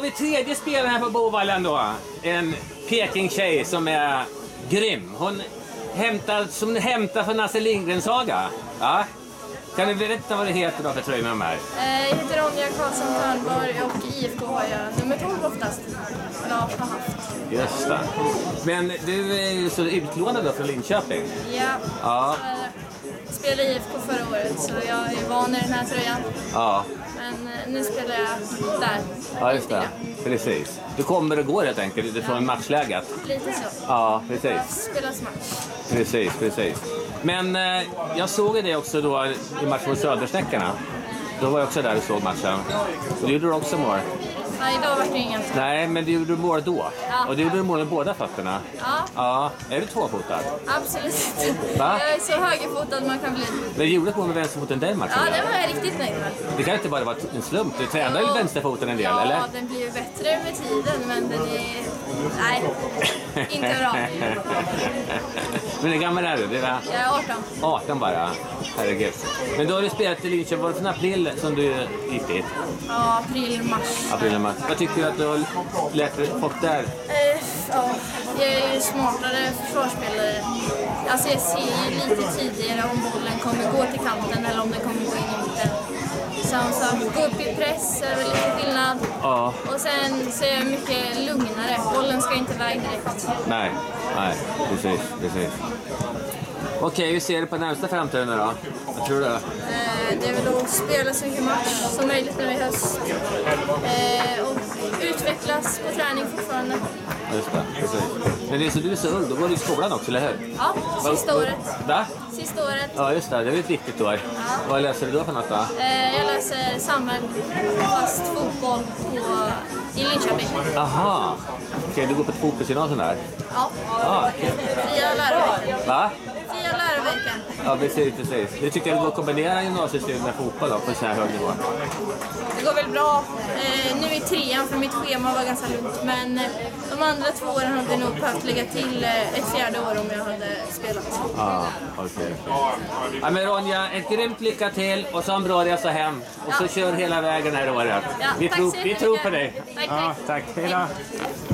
har vi tredje spelaren här på Bovallen då. En Peking-tjej som är grym. Hon hämtar, som hämtar från Astrid Lindgrens saga. Ja. Kan du berätta vad det heter då för tröjnummer? Eh, Jag heter Ronja Karlsson Törnborg och IFK har jag nummer 12 oftast. Eller har haft. Just det. Men du är ju så utlånad då från Linköping. Ja. Ja. Jag spelade i IFK förra året så jag är van i den här tröjan. Ja, Men eh, nu spelar jag där. ja just det. Precis. Du kommer och går helt enkelt utifrån matchläget. Lite så. Ja, Jag precis. spelar match. Precis, precis. Men eh, jag såg det också då i matchen mot Södersnäckarna. Då var jag också där och såg matchen. Och då gjorde du också mål. Nej, idag vart det inget. Nej, men du gjorde mål då. Ja. Och du gjorde mål med båda fötterna. Ja, Ja, är du tvåfotad? absolut inte. Va? Jag är så högerfotad man kan bli. Men du gjorde ett mål med vänsterfoten den matchen? Ja, ja. det var jag riktigt nöjd med. Det kan inte bara vara en slump. Du tränar ju Ja. vänsterfoten en del, ja, eller? den blir ju bättre med tiden, men den är... Nej, inte bra. Men hur gammal är du? Jag är 18. 18 bara. Herregud. Men då har du spelat i Linköping. Var det från april som du gick dit? Ja, april, mars. April mars. Vad tycker du att du har lärt fått där? Eh, ja, jag är ju smartare försvarsspelare. Alltså jag ser ju lite tidigare om bollen kommer gå till kanten eller om den kommer gå. Som sagt, gå upp i press är väl lite skillnad. Ja. Och sen så är jag mycket lugnare. Bollen ska inte iväg direkt. Nej, nej, precis, precis. Okej, hur ser du på närmsta framtiden nu då? Vad tror du? Eh, det är väl att spela så mycket match som möjligt nu i höst. Eh, utvecklas på träning fortfarande. Ja, Just det, precis. Men det är så du är så ung, då går du i skolan också, eller hur? Ja, sista året. Va? Sista året. Ja, just det. Det är ett viktigt år. Vad läser du då för något då? Eh, jag läser samhäll fast fotboll på, i Linköping. Aha. Okej, du går på ett fotbollsgymnasium där? Ja. Ja. Fria läroverken. Va? Ja, precis, precis. Du tycker att det går att kombinera gymnasiestudier med fotboll då, på så här hög nivå? Det går väl bra eh, nu i trean för mitt schema var ganska lugnt. Men eh, de andra två åren hade jag nog behövt lägga till eh, ett fjärde år om jag hade spelat. Ja, okej. Ja, men Ronja, ett grymt lycka till och så en bra resa hem. Och så Ja. kör hela vägen här året. Ja, vi tror, så vi tror på dig. Tack, Ja, tack. tack. Hej då.